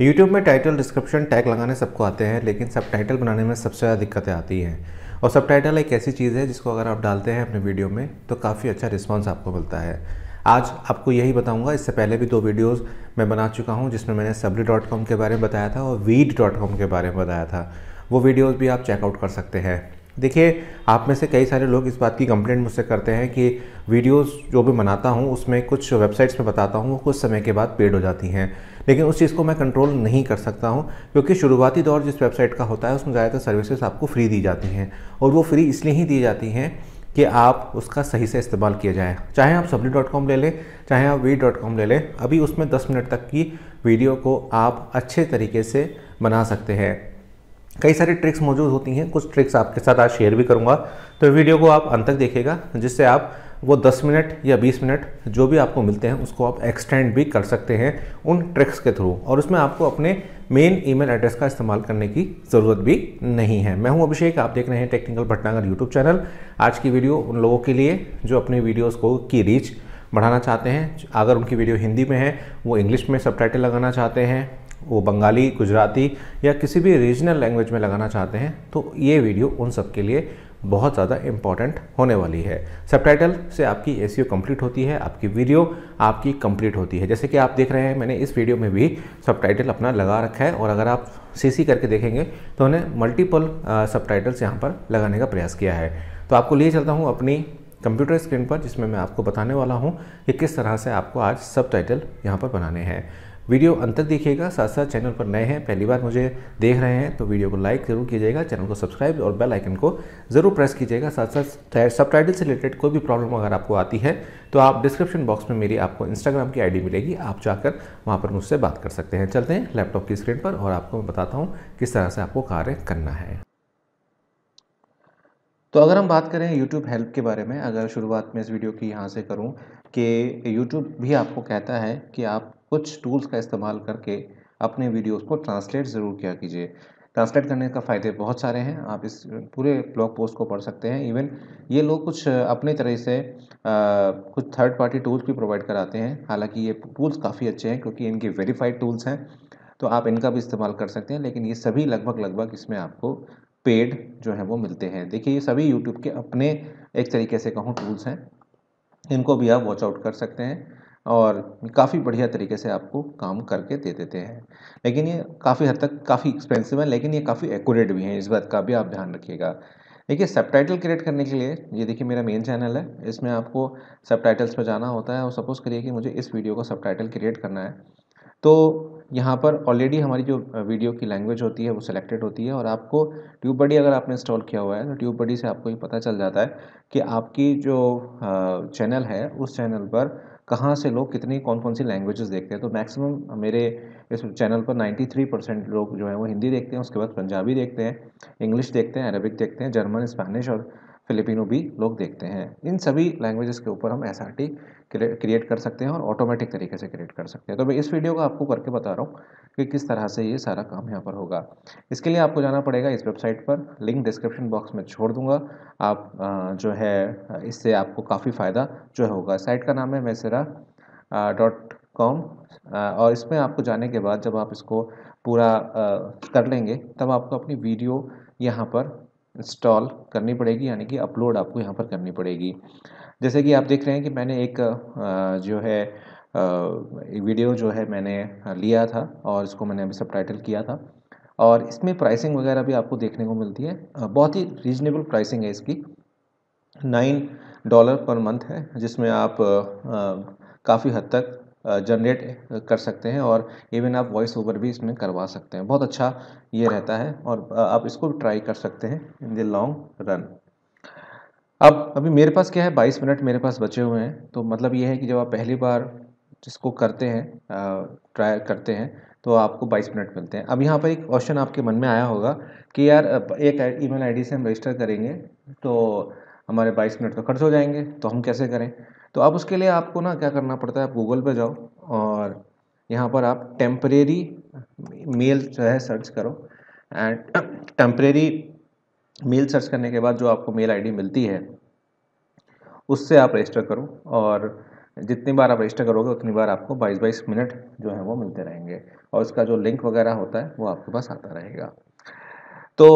YouTube में title description tag लगाने सबको आते हैं, लेकिन सब टाइटल बनाने में सबसे ज़्यादा दिक्कतें आती हैं। और सब टाइटल एक ऐसी चीज़ है जिसको अगर आप डालते हैं अपने वीडियो में तो काफ़ी अच्छा रिस्पॉन्स आपको मिलता है। आज आपको यही बताऊँगा, इससे पहले भी दो वीडियोस मैं बना चुका हूँ, जिसमें मैंने सबली डॉट कॉम के बारे में बताया था और वीड डॉट कॉम के बारे में बताया था। वो वीडियोस भी आप चेकआउट कर सकते हैं। देखिए, आप में से कई सारे लोग इस बात की कंप्लेंट मुझसे करते हैं कि वीडियोस जो भी बनाता हूँ, उसमें कुछ वेबसाइट्स में बताता हूँ, वो कुछ समय के बाद पेड हो जाती हैं। लेकिन उस चीज़ को मैं कंट्रोल नहीं कर सकता हूँ, क्योंकि शुरुआती दौर जिस वेबसाइट का होता है, उसमें ज़्यादातर सर्विसेज़ आपको फ्री दी जाती हैं। और वो फ्री इसलिए ही दी जाती हैं कि आप उसका सही से इस्तेमाल किया जाए। चाहे आप सबली डॉट कॉम ले लें, चाहे आप वी डॉट कॉम ले लें, अभी उसमें 10 मिनट तक की वीडियो को आप अच्छे तरीके से बना सकते हैं। कई सारी ट्रिक्स मौजूद होती हैं। कुछ ट्रिक्स आपके साथ आज शेयर भी करूँगा। तो वीडियो को आप अंत तक देखेगा जिससे आप वो 10 मिनट या 20 मिनट जो भी आपको मिलते हैं, उसको आप एक्सटेंड भी कर सकते हैं उन ट्रिक्स के थ्रू और उसमें आपको अपने मेन ईमेल एड्रेस का इस्तेमाल करने की ज़रूरत भी नहीं है। मैं हूँ अभिषेक, आप देख रहे हैं टेक्निकल भटनागर यूट्यूब चैनल आज की वीडियो उन लोगों के लिए जो अपनी वीडियोज़ को की रीच बढ़ाना चाहते हैं, अगर उनकी वीडियो हिंदी में है, वो इंग्लिश में सब लगाना चाहते हैं वो बंगाली, गुजराती या किसी भी रीजनल लैंग्वेज में लगाना चाहते हैं तो ये वीडियो उन सब के लिए बहुत ज़्यादा इंपॉर्टेंट होने वाली है। सबसे आपकी ए कंप्लीट होती है, आपकी वीडियो आपकी कंप्लीट होती है। जैसे कि आप देख रहे हैं, मैंने इस वीडियो में भी सब अपना लगा रखा है और अगर आप सी सी करके देखेंगे तो उन्हें मल्टीपल सब टाइटल्स यहाँ पर लगाने का प्रयास किया है। तो आपको लिए चलता हूँ अपनी कंप्यूटर स्क्रीन पर, जिसमें मैं आपको बताने वाला हूँ कि किस तरह से आपको आज सब टाइटल यहाँ पर बनाने हैं। वीडियो अंत तक देखिएगा। साथ साथ चैनल पर नए हैं, पहली बार मुझे देख रहे हैं तो वीडियो को लाइक ज़रूर कीजिएगा, चैनल को सब्सक्राइब और बेल आइकन को ज़रूर प्रेस कीजिएगा। साथ साथ सब टाइटल से रिलेटेड कोई भी प्रॉब्लम अगर आपको आती है तो आप डिस्क्रिप्शन बॉक्स में मेरी आपको इंस्टाग्राम की आईडी मिलेगी। आप जाकर वहाँ पर मुझसे बात कर सकते हैं। चलते हैं लैपटॉप की स्क्रीन पर और आपको मैं बताता हूँ किस तरह से आपको कार्य करना है। तो अगर हम बात करें यूट्यूब हेल्प के बारे में, अगर शुरुआत में इस वीडियो की यहाँ से करूँ कि यूट्यूब भी आपको कहता है कि आप कुछ टूल्स का इस्तेमाल करके अपने वीडियोस को ट्रांसलेट ज़रूर किया कीजिए। ट्रांसलेट करने का फ़ायदे बहुत सारे हैं आप इस पूरे ब्लॉग पोस्ट को पढ़ सकते हैं। इवन ये लोग कुछ अपने तरह से आ, कुछ थर्ड पार्टी टूल्स भी प्रोवाइड कराते हैं। हालाँकि ये टूल्स काफ़ी अच्छे हैं क्योंकि इनके वेरीफाइड टूल्स हैं तो आप इनका भी इस्तेमाल कर सकते हैं लेकिन ये सभी लगभग लगभग इसमें आपको पेड जो है वो मिलते हैं। देखिए ये सभी यूट्यूब के अपने एक तरीके से कहूँ टूल्स हैं। इनको भी आप वॉच आउट कर सकते हैं और काफ़ी बढ़िया तरीके से आपको काम करके दे देते हैं। लेकिन ये काफ़ी हद तक काफ़ी एक्सपेंसिव है, लेकिन ये काफ़ी एक्यूरेट भी हैं, इस बात का भी आप ध्यान रखिएगा। देखिए सब क्रिएट करने के लिए, ये देखिए मेरा मेन चैनल है, इसमें आपको सब टाइटल्स पर जाना होता है और सपोज़ करिए कि मुझे इस वीडियो का सब क्रिएट करना है। तो यहाँ पर ऑलरेडी हमारी जो वीडियो की लैंग्वेज होती है, वो सिलेक्टेड होती है और आपको ट्यूब बडी अगर आपने इंस्टॉल किया हुआ है तो ट्यूब बडी से आपको ये पता चल जाता है कि आपकी जो चैनल है, उस चैनल पर कहाँ से लोग कितनी कौन कौन सी लैंग्वेजेस देखते हैं। तो मैक्सिमम मेरे इस चैनल पर 93 परसेंट लोग जो हैं, वो हिंदी देखते हैं, उसके बाद पंजाबी देखते हैं इंग्लिश देखते हैं अरबिक देखते हैं जर्मन स्पेनिश और फिलिपिनो भी लोग देखते हैं। इन सभी लैंग्वेजेस के ऊपर हम एस आर टी क्रिएट कर सकते हैं और ऑटोमेटिक तरीके से क्रिएट कर सकते हैं। तो मैं इस वीडियो को आपको करके बता रहा हूँ कि किस तरह से ये सारा काम यहाँ पर होगा। इसके लिए आपको जाना पड़ेगा इस वेबसाइट पर। लिंक डिस्क्रिप्शन बॉक्स में छोड़ दूँगा। आप जो है, इससे आपको काफ़ी फ़ायदा जो होगा। साइट का नाम है मैसरा डॉट कॉम और इसमें आपको जाने के बाद जब आप इसको पूरा कर लेंगे, तब आपको अपनी वीडियो यहाँ पर इंस्टॉल करनी पड़ेगी, यानी कि अपलोड आपको यहाँ पर करनी पड़ेगी। जैसे कि आप देख रहे हैं कि मैंने एक जो है वीडियो जो है मैंने लिया था और इसको मैंने अभी सब किया था। और इसमें प्राइसिंग वगैरह भी आपको देखने को मिलती है। बहुत ही रीजनेबल प्राइसिंग है इसकी। नाइन डॉलर पर मंथ है, जिसमें आप काफ़ी हद तक जनरेट कर सकते हैं और इवन आप वॉइस ओवर भी इसमें करवा सकते हैं। बहुत अच्छा ये रहता है और आप इसको ट्राई कर सकते हैं इन द लॉन्ग रन अब, अभी मेरे पास क्या है? 22 मिनट मेरे पास बचे हुए हैं। तो मतलब ये है कि जब आप पहली बार जिसको करते हैं ट्राई करते हैं तो आपको 22 मिनट मिलते हैं। अब यहाँ पर एक क्वेश्चन आपके मन में आया होगा कि यार एक ईमेल आईडी से हम रजिस्टर करेंगे तो हमारे 22 मिनट तो खर्च हो जाएँगे तो हम कैसे करें? तो अब उसके लिए आपको ना क्या करना पड़ता है, आप गूगल पर जाओ और यहाँ पर आप टेम्परेरी मेल जो है सर्च करो एंड टेम्परेरी मेल सर्च करने के बाद जो आपको मेल आईडी मिलती है, उससे आप रजिस्टर करो और जितनी बार आप रजिस्टर करोगे, उतनी बार आपको 22-22 मिनट जो है वो मिलते रहेंगे और इसका जो लिंक वगैरह होता है, वो आपके पास आता रहेगा। तो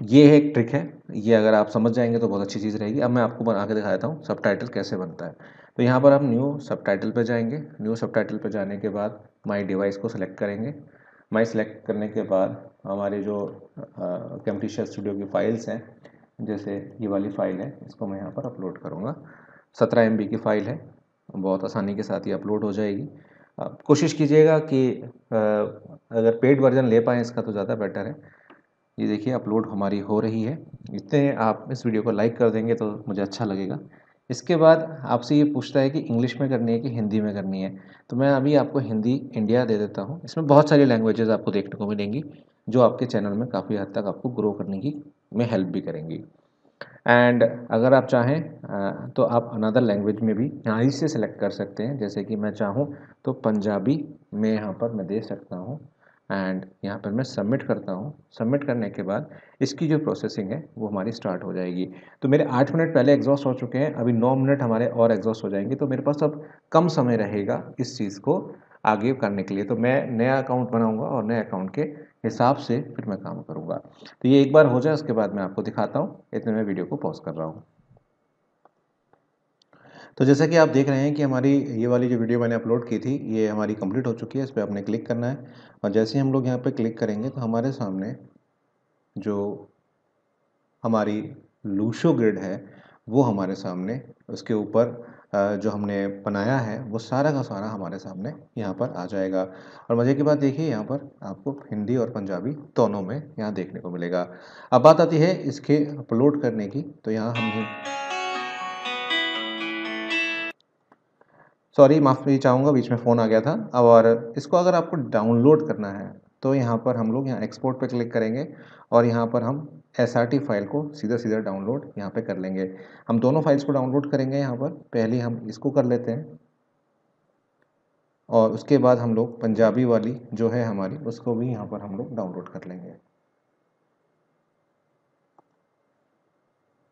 ये एक ट्रिक है। ये अगर आप समझ जाएँगे तो बहुत अच्छी चीज़ रहेगी। अब मैं आपको बना के दिखा देता हूँ सब कैसे बनता है। तो यहाँ पर हम न्यू सब पर जाएँगे। न्यू सब पर जाने के बाद माई डिवाइस को सिलेक्ट करेंगे। माई सेलेक्ट करने के बाद हमारे जो कैमटिशा स्टूडियो की फ़ाइल्स हैं, जैसे ये वाली फ़ाइल है, इसको मैं यहाँ पर अपलोड करूँगा। सत्रह एम की फ़ाइल है। बहुत आसानी के साथ ही अपलोड हो जाएगी। आप कोशिश कीजिएगा कि अगर पेड वर्जन ले पाएँ इसका तो ज़्यादा बेटर है। ये देखिए, अपलोड हमारी हो रही है। इतने आप इस वीडियो को लाइक कर देंगे तो मुझे अच्छा लगेगा। इसके बाद आपसे ये पूछता है कि इंग्लिश में करनी है कि हिंदी में करनी है? तो मैं अभी आपको हिंदी, इंडिया दे देता हूँ। इसमें बहुत सारी लैंग्वेजेस आपको देखने को मिलेंगी, जो आपके चैनल में काफ़ी हद तक आपको ग्रो करने की में हेल्प भी करेंगी। एंड अगर आप चाहें तो आप अनदर लैंग्वेज में भी यहाँ से सिलेक्ट कर सकते हैं। जैसे कि मैं चाहूँ तो पंजाबी में यहाँ पर मैं दे सकता हूँ। एंड यहाँ पर मैं सबमिट करता हूँ। सबमिट करने के बाद इसकी जो प्रोसेसिंग है, वो हमारी स्टार्ट हो जाएगी। तो मेरे आठ मिनट पहले एग्जॉस्ट हो चुके हैं। अभी नौ मिनट हमारे और एग्जॉस्ट हो जाएँगे। तो मेरे पास अब कम समय रहेगा इस चीज़ को आगे करने के लिए। तो मैं नया अकाउंट बनाऊँगा और नए अकाउंट के हिसाब से फिर मैं काम करूँगा। तो ये एक बार हो जाए, उसके बाद मैं आपको दिखाता हूँ। इतने मैं वीडियो को पॉज कर रहा हूँ। तो जैसा कि आप देख रहे हैं कि हमारी ये वाली जो वीडियो मैंने अपलोड की थी, ये हमारी कंप्लीट हो चुकी है, इस पर आपने क्लिक करना है। और जैसे ही हम लोग यहाँ पे क्लिक करेंगे तो हमारे सामने जो हमारी लूशो ग्रिड है, वो हमारे सामने, उसके ऊपर जो हमने बनाया है, वो सारा का सारा हमारे सामने यहाँ पर आ जाएगा। और मज़े की बात देखिए, यहाँ पर आपको हिंदी और पंजाबी दोनों में यहाँ देखने को मिलेगा। अब बात आती है इसके अपलोड करने की तो यहाँ हम सॉरी माफ़ी चाहूँगा, बीच में फ़ोन आ गया था। और इसको अगर आपको डाउनलोड करना है तो यहाँ पर हम लोग यहाँ एक्सपोर्ट पर क्लिक करेंगे और यहाँ पर हम एसआरटी फ़ाइल को सीधा सीधा डाउनलोड यहाँ पे कर लेंगे। हम दोनों फाइल्स को डाउनलोड करेंगे यहाँ पर। पहले हम इसको कर लेते हैं। और उसके बाद हम लोग पंजाबी वाली जो है हमारी, उसको भी यहाँ पर हम लोग डाउनलोड कर लेंगे।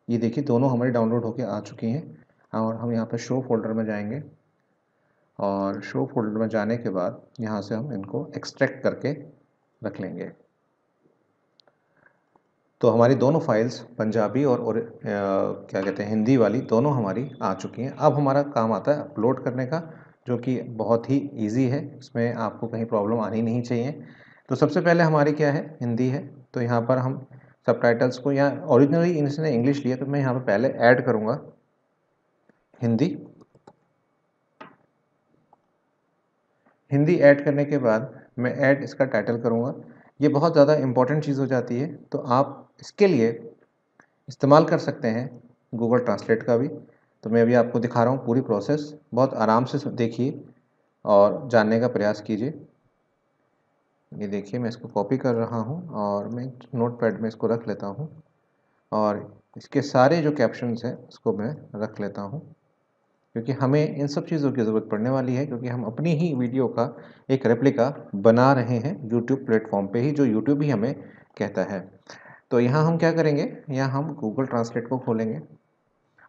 ये देखिए, दोनों हमारी डाउनलोड होके आ चुकी हैं और हम यहाँ पर शो फोल्डर में जाएँगे। और शो फोल्डर में जाने के बाद यहाँ से हम इनको एक्सट्रैक्ट करके रख लेंगे। तो हमारी दोनों फाइल्स पंजाबी और, और आ, क्या कहते हैं हिंदी वाली दोनों हमारी आ चुकी हैं। अब हमारा काम आता है अपलोड करने का जो कि बहुत ही इजी है। इसमें आपको कहीं प्रॉब्लम आनी नहीं चाहिए। तो सबसे पहले हमारी क्या है? हिंदी है। तो यहाँ पर हम सबको यहाँ ओरिजिनली इंग्लिश लिया तो मैं यहाँ पर पहले ऐड करूँगा। हिंदी। हिंदी ऐड करने के बाद मैं ऐड इसका टाइटल करूँगा। ये बहुत ज़्यादा इंपॉर्टेंट चीज़ हो जाती है तो आप इसके लिए इस्तेमाल कर सकते हैं गूगल ट्रांसलेट का भी। तो मैं अभी आपको दिखा रहा हूँ पूरी प्रोसेस बहुत आराम से देखिए और जानने का प्रयास कीजिए। ये देखिए, मैं इसको कॉपी कर रहा हूँ और मैं नोट पैड में इसको रख लेता हूँ और इसके सारे जो कैप्शंस हैं, उसको मैं रख लेता हूँ। क्योंकि हमें इन सब चीज़ों की ज़रूरत पड़ने वाली है, क्योंकि हम अपनी ही वीडियो का एक रेप्लिका बना रहे हैं यूट्यूब प्लेटफॉर्म पे ही, जो यूट्यूब ही हमें कहता है। तो यहाँ हम क्या करेंगे? यहाँ हम गूगल ट्रांसलेट को खोलेंगे।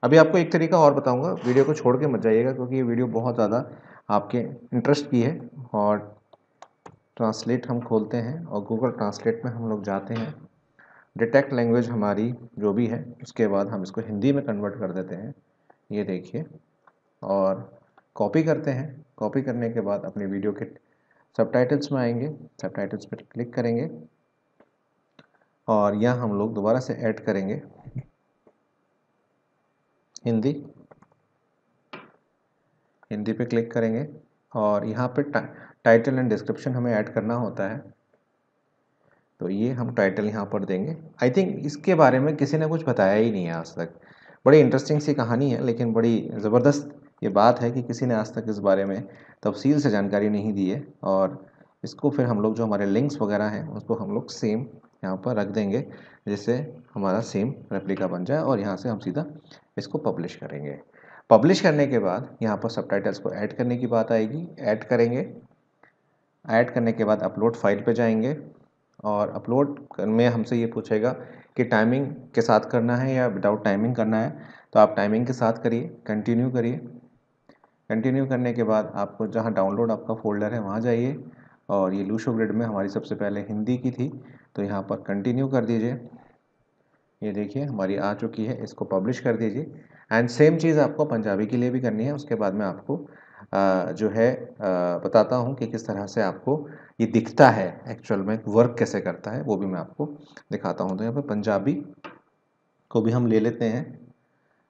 अभी आपको एक तरीका और बताऊँगा। वीडियो को छोड़ के मत जाइएगा, क्योंकि ये वीडियो बहुत ज़्यादा आपके इंटरेस्ट की है। और ट्रांसलेट हम खोलते हैं, और गूगल ट्रांसलेट में हम लोग जाते हैं। डिटेक्ट लैंग्वेज हमारी जो भी है, उसके बाद हम इसको हिंदी में कन्वर्ट कर देते हैं। ये देखिए। और कॉपी करते हैं। कॉपी करने के बाद अपनी वीडियो के सबटाइटल्स में आएँगे। सबटाइटल्स पर क्लिक करेंगे और यहाँ हम लोग दोबारा से ऐड करेंगे हिंदी। हिंदी पे क्लिक करेंगे और यहाँ पे टाइटल एंड डिस्क्रिप्शन हमें ऐड करना होता है। तो ये हम टाइटल यहाँ पर देंगे। आई थिंक इसके बारे में किसी ने कुछ बताया ही नहीं है आज तक। बड़ी इंटरेस्टिंग सी कहानी है, लेकिन बड़ी ज़बरदस्त ये बात है कि किसी ने आज तक इस बारे में तफसील से जानकारी नहीं दी है और इसको फिर हम लोग जो हमारे लिंक्स वगैरह हैं, उसको हम लोग सेम यहाँ पर रख देंगे, जिससे हमारा सेम रेप्लिका बन जाए और यहाँ से हम सीधा इसको पब्लिश करेंगे। पब्लिश करने के बाद यहाँ पर सबको ऐड करने की बात आएगी। ऐड करेंगे। ऐड करने के बाद अपलोड फ़ाइल पे जाएँगे और अपलोड में हमसे ये पूछेगा कि टाइमिंग के साथ करना है या विदाउट टाइमिंग करना है। तो आप टाइमिंग के साथ करिए कंटिन्यू करिए। कंटिन्यू करने के बाद आपको जहाँ डाउनलोड आपका फोल्डर है वहाँ जाइए। और ये लूशो ग्रिड में हमारी सबसे पहले हिंदी की थी तो यहाँ पर कंटिन्यू कर दीजिए। ये देखिए हमारी आ चुकी है इसको पब्लिश कर दीजिए। एंड सेम चीज़ आपको पंजाबी के लिए भी करनी है। उसके बाद में आपको आ, जो है आ, बताता हूँ कि किस तरह से आपको ये दिखता है एक्चुअल में वर्क कैसे करता है वो भी मैं आपको दिखाता हूँ। तो यहाँ पर पंजाबी को भी हम ले लेते हैं।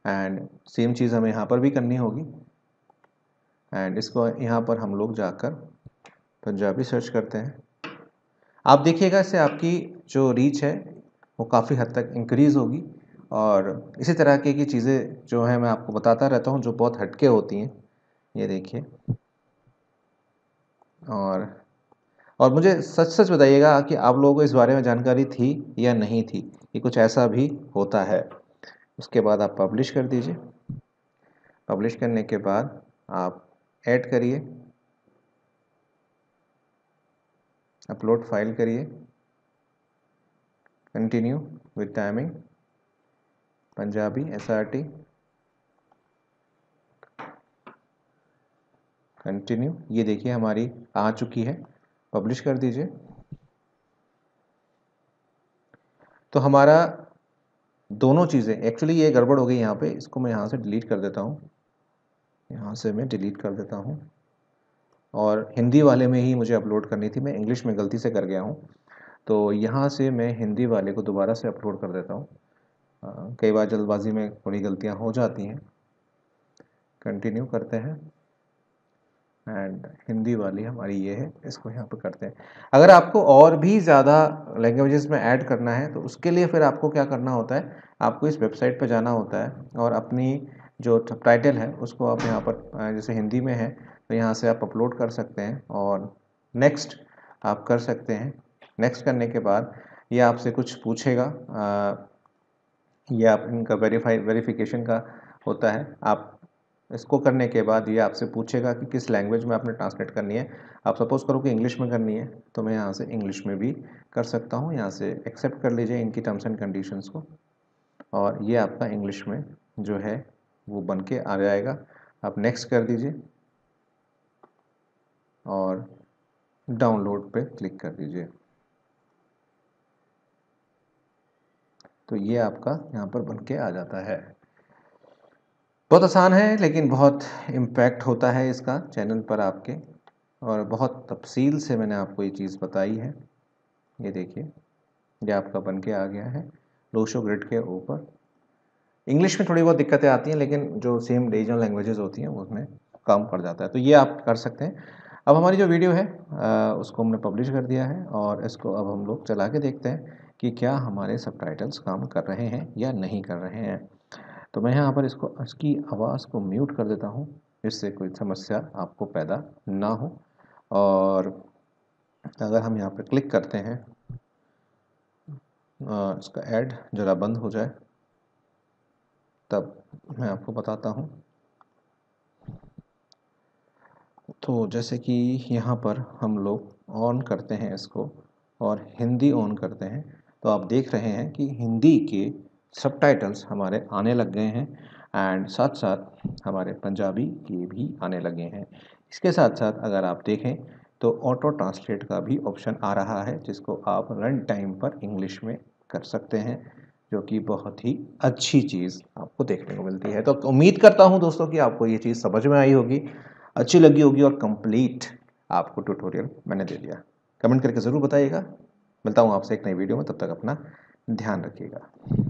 एंड सेम चीज़ हमें यहाँ पर भी करनी होगी। एंड इसको यहाँ पर हम लोग जाकर पंजाबी सर्च करते हैं। आप देखिएगा इससे आपकी जो रीच है, वो काफ़ी हद तक इंक्रीज़ होगी। और इसी तरह की चीज़ें जो है, मैं आपको बताता रहता हूँ, जो बहुत हटके होती हैं। ये देखिए। और और मुझे सच सच बताइएगा कि आप लोगों को इस बारे में जानकारी थी या नहीं थी, कि कुछ ऐसा भी होता है। उसके बाद आप पब्लिश कर दीजिए। पब्लिश करने के बाद आप ऐड करिए। अपलोड फ़ाइल करिए। Continue with timing. Punjabi S R T continue. ये देखिए हमारी आ चुकी है। पब्लिश कर दीजिए। तो हमारा दोनों चीज़ें एक्चुअली ये गड़बड़ हो गई यहाँ पे, इसको मैं यहाँ से डिलीट कर देता हूँ। यहाँ से मैं डिलीट कर देता हूँ। और हिंदी वाले में ही मुझे अपलोड करनी थी, मैं इंग्लिश में गलती से कर गया हूँ। तो यहाँ से मैं हिंदी वाले को दोबारा से अपलोड कर देता हूँ। कई बार जल्दबाजी में थोड़ी गलतियाँ हो जाती हैं। कंटिन्यू करते हैं। एंड हिंदी वाली हमारी ये है, इसको यहाँ पर करते हैं। अगर आपको और भी ज़्यादा लैंग्वेजेस में ऐड करना है तो उसके लिए फिर आपको क्या करना होता है? आपको इस वेबसाइट पर जाना होता है और अपनी जो टाइटल है, उसको आप यहाँ पर जैसे हिंदी में है तो यहाँ से आप अपलोड कर सकते हैं और नेक्स्ट आप कर सकते हैं। नेक्स्ट करने के बाद ये आपसे कुछ पूछेगा ये आप, इनका वेरीफाई वेरिफिकेशन का होता है। आप इसको करने के बाद ये आपसे पूछेगा कि किस लैंग्वेज में आपने ट्रांसलेट करनी है। आप सपोज़ करो कि इंग्लिश में करनी है तो मैं यहाँ से इंग्लिश में भी कर सकता हूँ। यहाँ से एक्सेप्ट कर लीजिए इनकी टर्म्स एंड कंडीशंस को। और ये आपका इंग्लिश में जो है वो बन के आ जाएगा आप नेक्स्ट कर दीजिए। और डाउनलोड पे क्लिक कर दीजिए। तो ये आपका यहाँ पर बन के आ जाता है। बहुत आसान है, लेकिन बहुत इम्पैक्ट होता है इसका चैनल पर आपके। और बहुत तफसील से मैंने आपको ये चीज़ बताई है। ये देखिए, ये आपका बन के आ गया है। लोशो ग्रिड के ऊपर। इंग्लिश में थोड़ी बहुत दिक्कतें आती हैं लेकिन जो सेम रीजनल लैंग्वेजेस होती हैं उसमें काम कर जाता है। तो ये आप कर सकते हैं। अब हमारी जो वीडियो है आ, उसको हमने पब्लिश कर दिया है और इसको अब हम लोग चला के देखते हैं कि क्या हमारे सब काम कर रहे हैं या नहीं कर रहे हैं। तो मैं यहाँ पर इसको इसकी आवाज़ को म्यूट कर देता हूँ इससे कोई समस्या आपको पैदा ना हो। और अगर हम यहाँ पर क्लिक करते हैं इसका ऐड ज़रा बंद हो जाए। तब मैं आपको बताता हूँ। तो जैसे कि यहाँ पर हम लोग ऑन करते हैं इसको और हिंदी ऑन करते हैं। तो आप देख रहे हैं कि हिंदी के सबटाइटल्स हमारे आने लग गए हैं एंड साथ साथ हमारे पंजाबी के भी आने लगे हैं। इसके साथ साथ अगर आप देखें तो ऑटो ट्रांसलेट का भी ऑप्शन आ रहा है जिसको आप रन टाइम पर इंग्लिश में कर सकते हैं। जो कि बहुत ही अच्छी चीज़ आपको देखने को मिलती है। तो उम्मीद करता हूँ दोस्तों कि आपको ये चीज़ समझ में आई होगी, अच्छी लगी होगी और कंप्लीट आपको ट्यूटोरियल मैंने दे दिया। कमेंट करके ज़रूर बताइएगा। मिलता हूँ आपसे एक नई वीडियो में, तब तक अपना ध्यान रखिएगा।